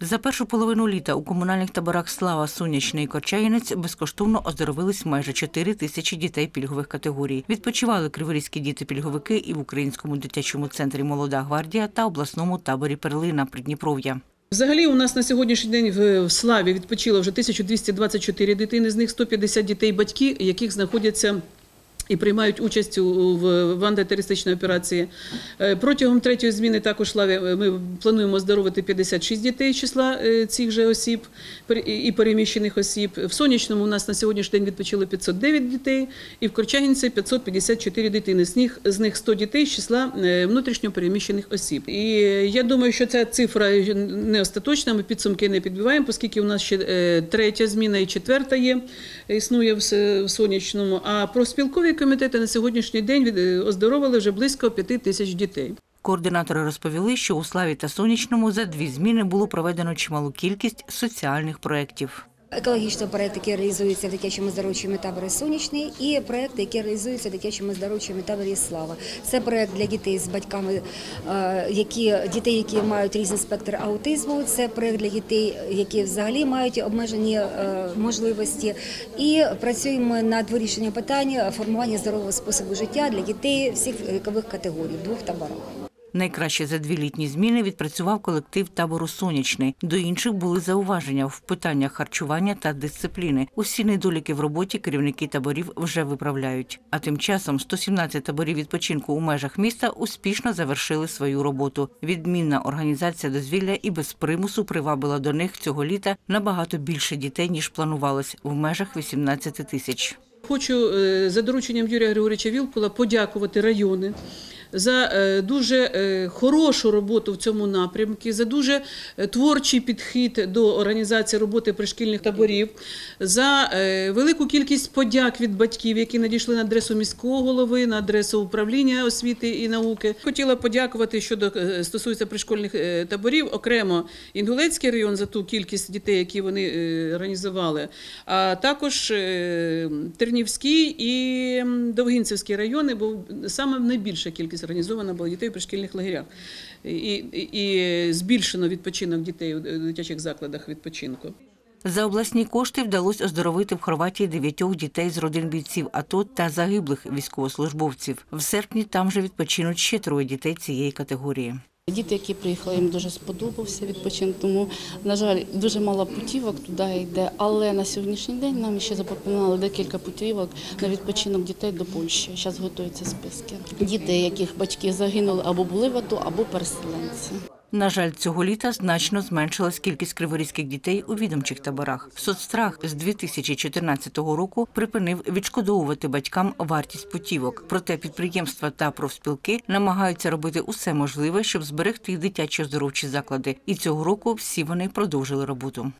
За першу половину літа у комунальних таборах Слава, Сонячний і Корчаїнець безкоштовно оздоровились майже 4 тисячі дітей пільгових категорій. Відпочивали криворізькі діти-пільговики і в Українському дитячому центрі Молода гвардія та обласному таборі Перлина Придніпров'я. Взагалі, у нас на сьогоднішній день в Славі відпочило вже 1224 дитини, з них 150 дітей батьки, яких знаходяться. І приймають участь у в, в антитерористичній операції. Е, Протягом третьої зміни також е, ми плануємо оздоровити 56 дітей числа е, цих же осіб і переміщених осіб. В Сонячному у нас на сьогоднішній день відпочили 509 дітей, і в Корчагінці 554 дитини. З них, з них 100 дітей числа внутрішньо переміщених осіб. І я думаю, що ця цифра не остаточна. Ми підсумки не підбиваємо, оскільки у нас ще третя зміна і четверта є, існує в, сонячному. А профспілкові комітети на сьогоднішній день е, оздоровили вже близько п'яти тисяч дітей. Координатори розповіли, що у Славі та Сонячному за дві зміни було проведено чималу кількість соціальних проєктів. Екологічний проєкт, який реалізується в дитячому здоровчому таборі Сонячний, і проєкт, який реалізується в дитячому здоровчому таборі Слава. Це проєкт для дітей з батьками, е, які дітей, які мають різний спектр аутизму. Це проєкт для дітей, які взагалі мають обмежені е, можливості. І працюємо над вирішенням питання формування здорового способу життя для дітей всіх вікових категорій двох таборах. Найкраще за дві літні зміни відпрацював колектив табору Сонячний. До інших були зауваження в питаннях харчування та дисципліни. Усі недоліки в роботі керівники таборів вже виправляють. А тим часом 117 таборів відпочинку у межах міста успішно завершили свою роботу. Відмінна організація дозвілля і без примусу привабила до них цього літа набагато більше дітей ніж планувалось в межах 18 тисяч. Хочу е, за дорученням Юрія Григорьовича Вілкула подякувати райони. За е, дуже е, хорошу роботу в цьому напрямку, за дуже е, творчий підхід до організації роботи пришкільних таборів, за велику кількість подяк від батьків, які надійшли на адресу міського голови, на адресу управління освіти і науки. Хотіла подякувати щодо стосується пришкольних таборів, окремо Інгулецький район за ту кількість дітей, які вони організували, а також Тернівський і м, Довгинцевський райони, бо саме найбільша кількість організована була дітей у пришкільних лагерях. І, і, і збільшено відпочинок дітей у дитячих закладах відпочинку. За обласні кошти вдалося оздоровити в Хорватії дев'ятьох дітей з родин бійців АТО та загиблих військовослужбовців. В серпні там же відпочинуть ще троє дітей цієї категорії. Діти, які приїхали, їм дуже сподобався відпочинок. Тому, на жаль, дуже мало путівок туди йде. Але на сьогоднішній день нам ще запропонували декілька путівок на відпочинок дітей до Польщі. Зараз готуються списки. Діти, яких батьки загинули або були в АТО, або переселенці. На жаль, цього літа значно зменшилась кількість криворізьких дітей у відомчих таборах. Соцстрах з 2014 року припинив відшкодовувати батькам вартість путівок. Проте підприємства та профспілки намагаються робити усе можливе, щоб зберегти дитячі оздоровчі заклади. І цього року всі вони продовжили роботу.